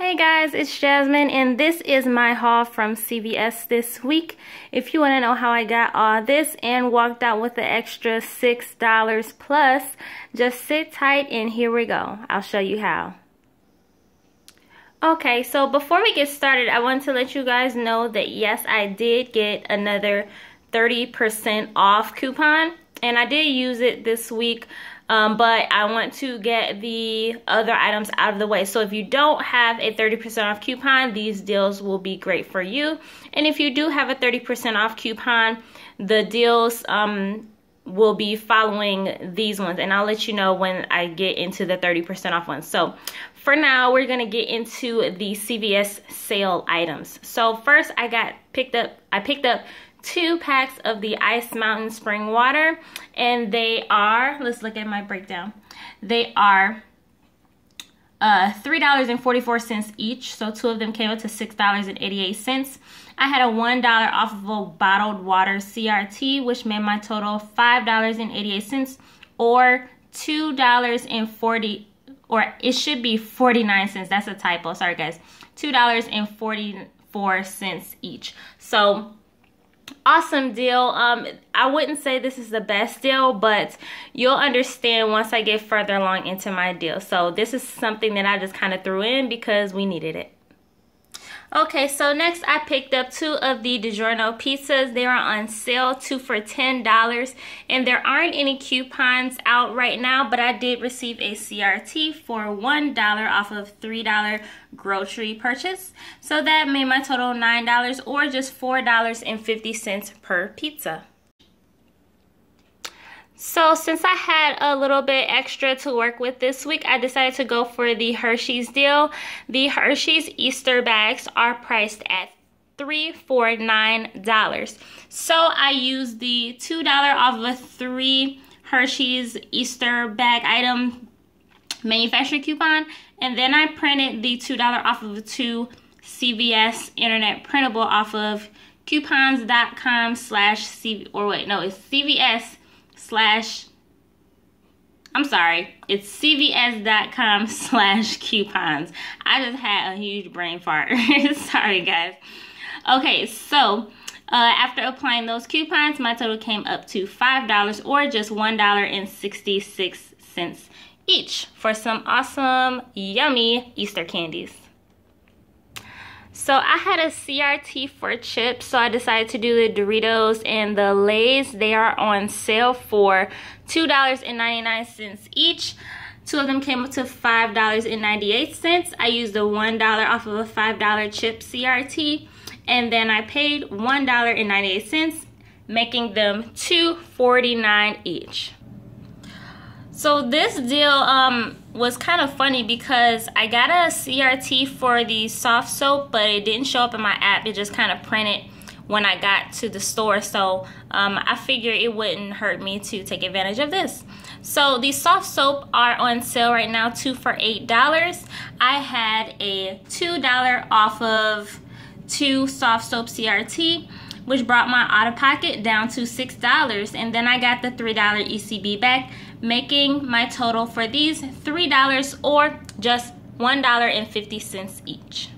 Hey guys, it's Jasmine and this is my haul from CVS this week. If you want to know how I got all this and walked out with the extra $6 plus, just sit tight and here we go. I'll show you how. Okay, so before we get started, I want to let you guys know that yes, I did get another 30% off coupon and I did use it this week um, but I want to get the other items out of the way. So if you don't have a 30% off coupon, these deals will be great for you. And if you do have a 30% off coupon, the deals um, will be following these ones. And I'll let you know when I get into the 30% off ones. So for now, we're gonna get into the CVS sale items. So first I got picked up, I picked up two packs of the Ice Mountain Spring Water. And they are, let's look at my breakdown. They are uh, $3.44 each. So two of them came up to $6.88. I had a $1 off of a bottled water CRT, which made my total $5.88 or $2.40 or it should be 49 cents. That's a typo. Sorry guys. $2.44 each. So awesome deal. Um i wouldn't say this is the best deal but you'll understand once i get further along into my deal. So this is something that i just kind of threw in because we needed it Okay, so next I picked up two of the DiGiorno pizzas. They are on sale, two for $10. And there aren't any coupons out right now, but I did receive a CRT for $1 off of $3 grocery purchase. So that made my total $9 or just $4.50 per pizza. So since I had a little bit extra to work with this week, I decided to go for the Hershey's deal. The Hershey's Easter bags are priced at three for nine dollars. So I used the two dollar off of a three Hershey's Easter bag item manufacturer coupon, and then I printed the two dollar off of a two CVS internet printable off of coupons.com slash CV or wait no it's CVS slash I'm sorry, it's cvs.com slash coupons. I just had a huge brain fart. sorry, guys. Okay, so uh, after applying those coupons, my total came up to $5 or just $1.66 each for some awesome, yummy Easter candies. So I had a CRT for chips, so I decided to do the Doritos and the Lay's. They are on sale for $2.99 each. Two of them came up to $5.98. I used the $1 off of a $5 chip CRT, and then I paid $1.98, making them $2.49 each. So this deal um, was kind of funny because I got a CRT for the soft soap, but it didn't show up in my app. It just kind of printed when I got to the store. So um, I figured it wouldn't hurt me to take advantage of this. So the soft soap are on sale right now, two for $8. I had a $2 off of two soft soap CRT which brought my out of pocket down to $6. And then I got the $3 ECB back, making my total for these $3 or just $1.50 each.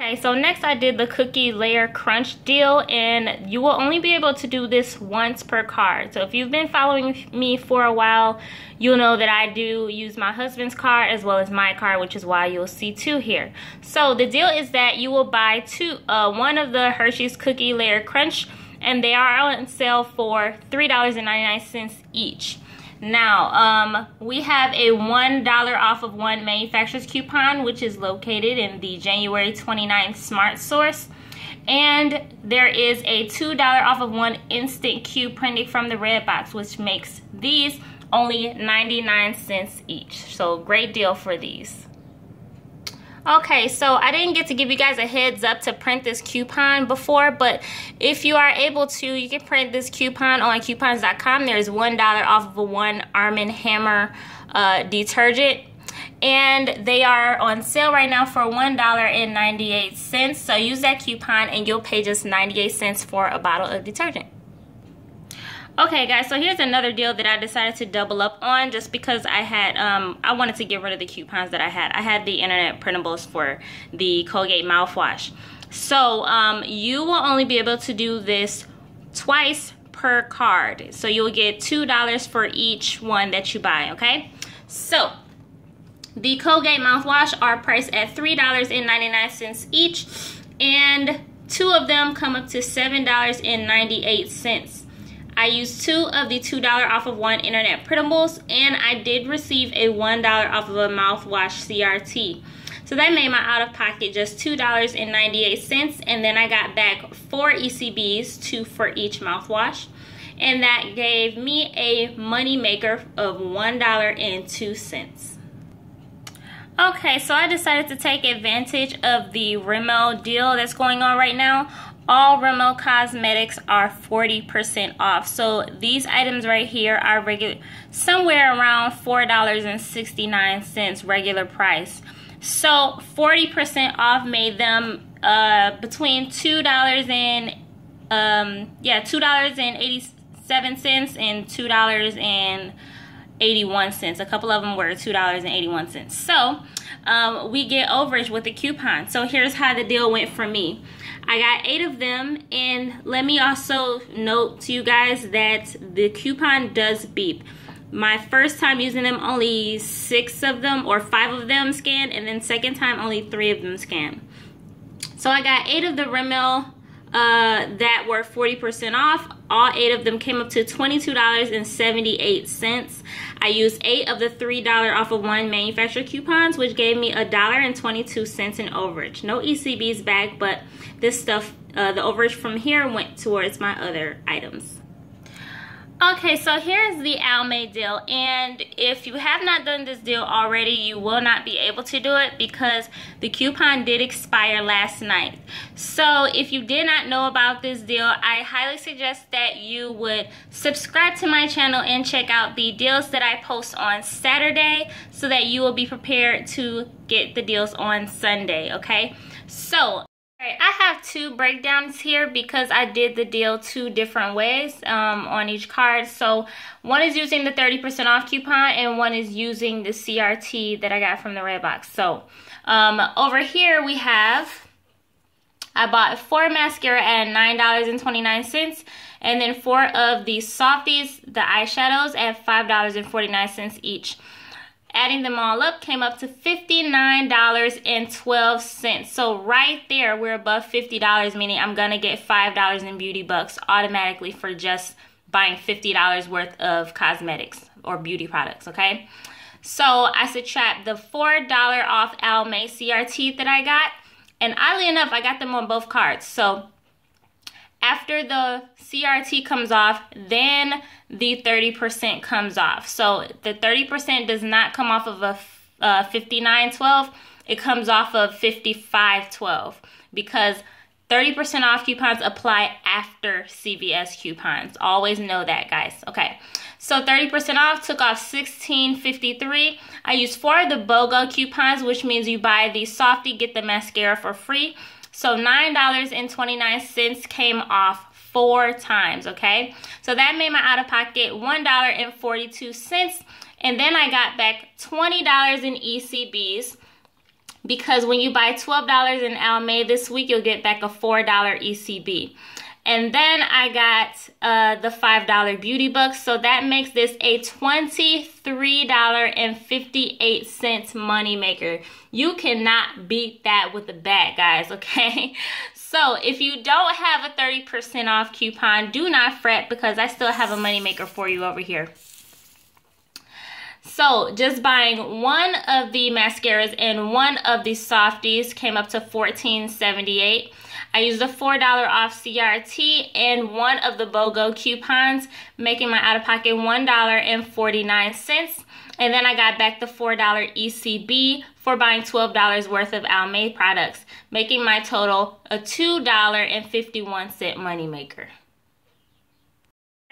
Okay, so next I did the cookie layer crunch deal and you will only be able to do this once per card. So if you've been following me for a while, you'll know that I do use my husband's card as well as my card, which is why you'll see two here. So the deal is that you will buy two, uh, one of the Hershey's cookie layer crunch and they are on sale for $3.99 each. Now, um, we have a $1 off of one manufacturer's coupon, which is located in the January 29th Smart Source. And there is a $2 off of one instant queue printing from the red box, which makes these only 99 cents each. So great deal for these. Okay, so I didn't get to give you guys a heads up to print this coupon before, but if you are able to, you can print this coupon on coupons.com. There's $1 off of a one Arm & Hammer uh, detergent. And they are on sale right now for $1.98. So use that coupon and you'll pay just 98 cents for a bottle of detergent. Okay guys, so here's another deal that I decided to double up on just because I had, um, I wanted to get rid of the coupons that I had. I had the internet printables for the Colgate mouthwash. So um, you will only be able to do this twice per card. So you'll get $2 for each one that you buy, okay? So the Colgate mouthwash are priced at $3.99 each and two of them come up to $7.98. I used two of the $2 off of one internet printables and I did receive a $1 off of a mouthwash CRT. So that made my out of pocket just $2.98 and then I got back four ECBs, two for each mouthwash. And that gave me a money maker of $1.02. Okay, so I decided to take advantage of the Rimmel deal that's going on right now all Rimmel Cosmetics are 40% off. So these items right here are regular, somewhere around $4.69 regular price. So 40% off made them uh, between $2 and, um, yeah, $2.87 and $2.81. A couple of them were $2.81. So um, we get overage with the coupon. So here's how the deal went for me. I got eight of them and let me also note to you guys that the coupon does beep. My first time using them only six of them or five of them scanned and then second time only three of them scanned. So I got eight of the Rimmel uh, that were 40% off. All eight of them came up to $22.78. I used eight of the $3 off of one manufacturer coupons, which gave me a dollar and 22 cents in overage. No ECBs back, but this stuff, uh, the overage from here went towards my other items. Okay, so here's the Almay deal. And if you have not done this deal already, you will not be able to do it because the coupon did expire last night. So if you did not know about this deal, I highly suggest that you would subscribe to my channel and check out the deals that I post on Saturday so that you will be prepared to get the deals on Sunday, okay? So Alright, I have two breakdowns here because I did the deal two different ways um, on each card. So one is using the 30% off coupon and one is using the CRT that I got from the Redbox. So um, over here we have, I bought four mascara at $9.29 and then four of the softies, the eyeshadows at $5.49 each. Adding them all up came up to $59.12. So right there, we're above $50, meaning I'm going to get $5 in beauty bucks automatically for just buying $50 worth of cosmetics or beauty products, okay? So I subtract the $4 off Almay CRT that I got. And oddly enough, I got them on both cards. So after the CRT comes off, then the 30% comes off. So the 30% does not come off of a uh, 59.12, it comes off of 55.12 because 30% off coupons apply after CVS coupons. Always know that, guys. Okay, so 30% off took off 16.53. I used four of the BOGO coupons, which means you buy the Softy, get the mascara for free. So $9.29 came off four times, okay? So that made my out-of-pocket $1.42. And then I got back $20 in ECBs because when you buy $12 in Almay this week, you'll get back a $4 ECB. And then I got uh, the $5 beauty bucks. So that makes this a $23.58 money maker. You cannot beat that with a bag, guys, okay? So if you don't have a 30% off coupon, do not fret because I still have a money maker for you over here. So just buying one of the mascaras and one of the softies came up to $14.78. I used a $4 off CRT and one of the BOGO coupons, making my out-of-pocket $1.49. And then I got back the $4 ECB for buying $12 worth of Almay products, making my total a $2.51 moneymaker.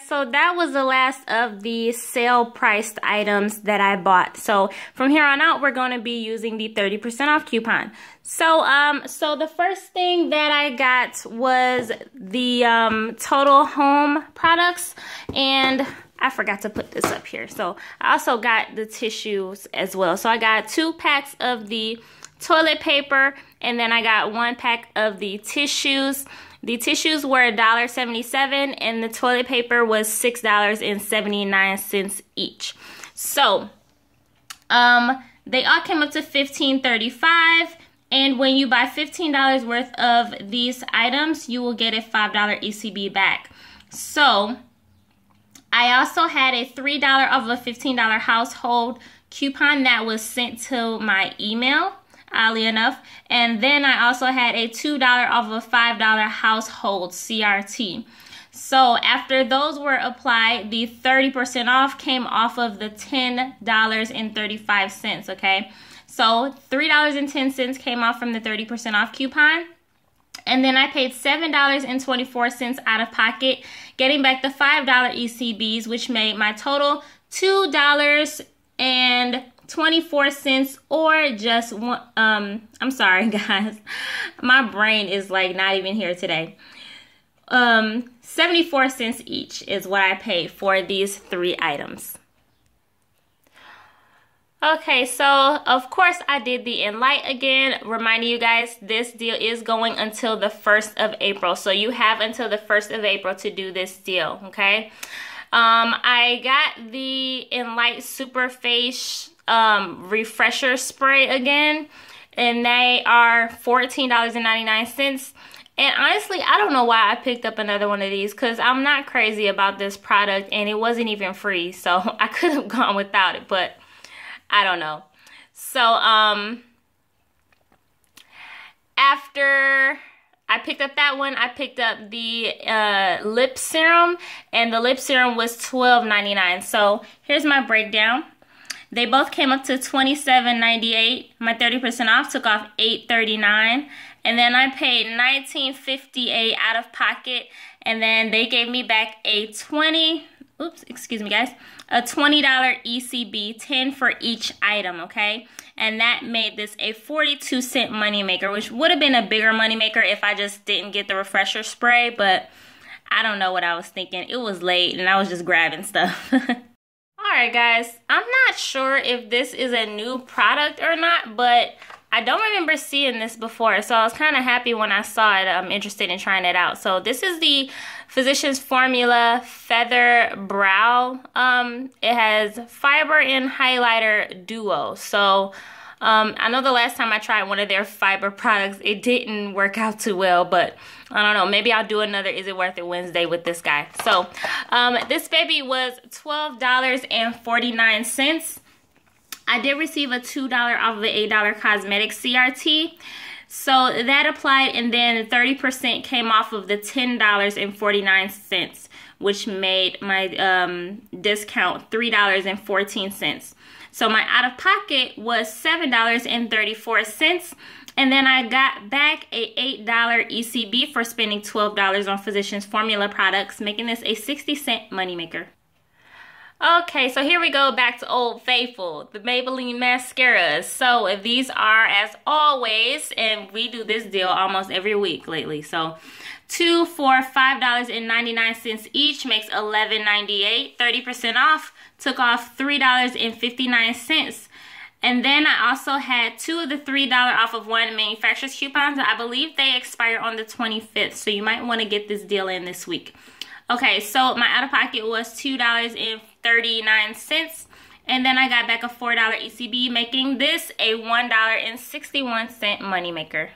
So that was the last of the sale priced items that I bought. So from here on out, we're going to be using the 30% off coupon. So, um, so the first thing that I got was the, um, Total Home products and I forgot to put this up here. So I also got the tissues as well. So I got two packs of the toilet paper and then I got one pack of the tissues. The tissues were $1.77 and the toilet paper was $6.79 each. So, um, they all came up to $15.35 and when you buy $15 worth of these items, you will get a $5 ECB back. So, I also had a $3 of a $15 household coupon that was sent to my email oddly enough. And then I also had a $2 off of a $5 household CRT. So after those were applied, the 30% off came off of the $10.35, okay? So $3.10 came off from the 30% off coupon. And then I paid $7.24 out of pocket, getting back the $5 ECBs, which made my total $2 and 24 cents or just one um I'm sorry guys my brain is like not even here today um 74 cents each is what I paid for these three items Okay, so of course I did the Enlight again, reminding you guys this deal is going until the 1st of April. So you have until the 1st of April to do this deal, okay? Um, I got the Enlight Super Face um, refresher spray again. And they are $14.99. And honestly, I don't know why I picked up another one of these because I'm not crazy about this product and it wasn't even free. So I could have gone without it, but I don't know. So, um, after I picked up that one, I picked up the uh, lip serum and the lip serum was $12.99. So here's my breakdown. They both came up to $27.98. My 30% off took off $8.39. And then I paid $19.58 out of pocket. And then they gave me back a 20, oops, excuse me guys, a $20 ECB, 10 for each item, okay? And that made this a 42 cent moneymaker, which would have been a bigger moneymaker if I just didn't get the refresher spray, but I don't know what I was thinking. It was late and I was just grabbing stuff. Alright guys, I'm not sure if this is a new product or not, but I don't remember seeing this before, so I was kind of happy when I saw it. I'm interested in trying it out. So this is the Physicians Formula Feather Brow. Um, it has fiber and highlighter duo. So um, I know the last time I tried one of their fiber products, it didn't work out too well, but I don't know. Maybe I'll do another Is It Worth It Wednesday with this guy. So um, this baby was $12.49. I did receive a $2 off of the $8 cosmetic CRT. So that applied and then 30% came off of the $10.49 which made my um, discount $3.14. So my out of pocket was $7.34. And then I got back a $8 ECB for spending $12 on Physicians Formula products, making this a 60 cent moneymaker. Okay, so here we go back to Old Faithful, the Maybelline mascaras. So these are, as always, and we do this deal almost every week lately. So two for $5.99 each makes $11.98. 30% off took off $3.59. And then I also had two of the $3 off of one manufacturer's coupons. I believe they expire on the 25th, so you might want to get this deal in this week. Okay, so my out-of-pocket was $2.39. And then I got back a $4 ECB, making this a $1.61 moneymaker.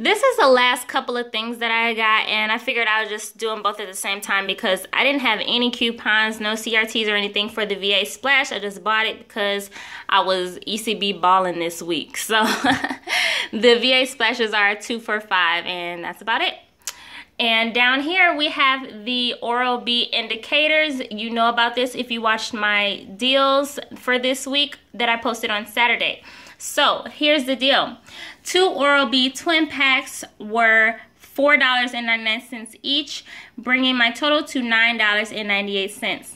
This is the last couple of things that I got and I figured I was just doing both at the same time because I didn't have any coupons, no CRTs or anything for the V8 Splash. I just bought it because I was ECB balling this week. So the V8 Splashes are two for five and that's about it. And down here we have the Oral-B indicators. You know about this if you watched my deals for this week that I posted on Saturday. So here's the deal. Two Oral-B twin packs were $4.99 each, bringing my total to $9.98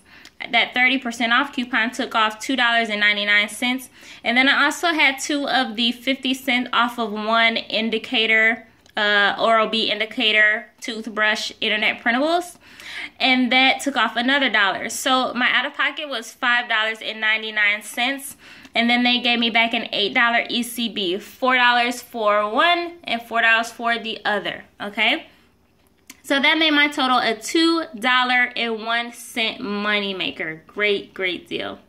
that 30% off coupon took off $2.99. And then I also had two of the 50 cent off of one indicator, uh, Oral-B indicator toothbrush internet printables. And that took off another dollar. So my out of pocket was $5.99. And then they gave me back an $8 ECB, $4 for one and $4 for the other, okay? So that made my total a $2.01 money maker. Great, great deal.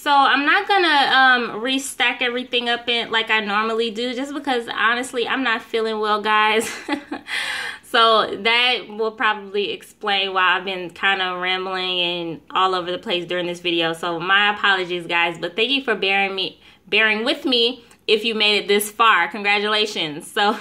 So I'm not gonna um, restack everything up in like I normally do just because honestly I'm not feeling well guys. so that will probably explain why I've been kind of rambling and all over the place during this video. So my apologies guys, but thank you for bearing me bearing with me if you made it this far. Congratulations. So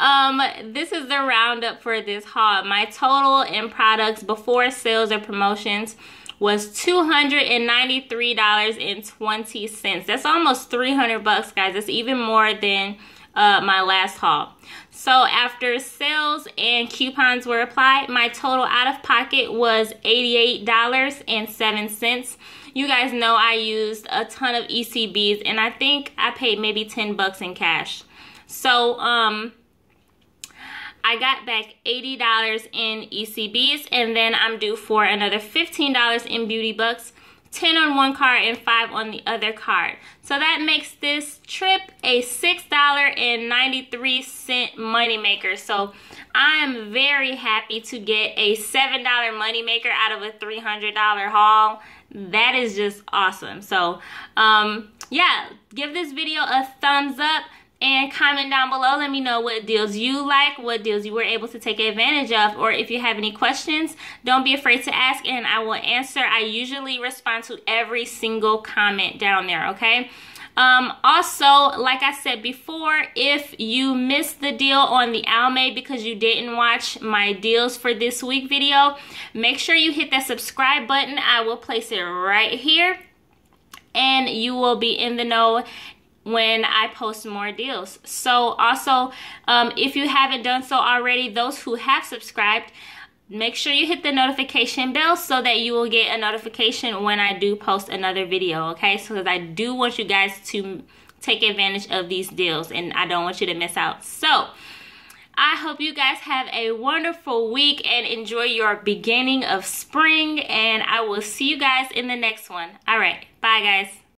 um, this is the roundup for this haul. My total in products before sales or promotions was $293.20. That's almost 300 bucks, guys. That's even more than uh, my last haul. So after sales and coupons were applied, my total out of pocket was $88.07. You guys know I used a ton of ECBs and I think I paid maybe 10 bucks in cash. So, um, I got back $80 in ECBs and then I'm due for another $15 in Beauty Bucks 10 on one card and 5 on the other card. So that makes this trip a $6.93 moneymaker. So I am very happy to get a $7 moneymaker out of a $300 haul. That is just awesome. So um, yeah, give this video a thumbs up and comment down below let me know what deals you like what deals you were able to take advantage of or if you have any questions don't be afraid to ask and i will answer. I usually respond to every single comment down there okay? Um, also, like I said before, if you missed the deal on the Almay because you didn't watch my deals for this week video, make sure you hit that subscribe button. I will place it right here. And you will be in the know when I post more deals. So also, um, if you haven't done so already, those who have subscribed, make sure you hit the notification bell so that you will get a notification when I do post another video, okay? So I do want you guys to take advantage of these deals and I don't want you to miss out. So, I hope you guys have a wonderful week and enjoy your beginning of spring and I will see you guys in the next one. All right, bye guys.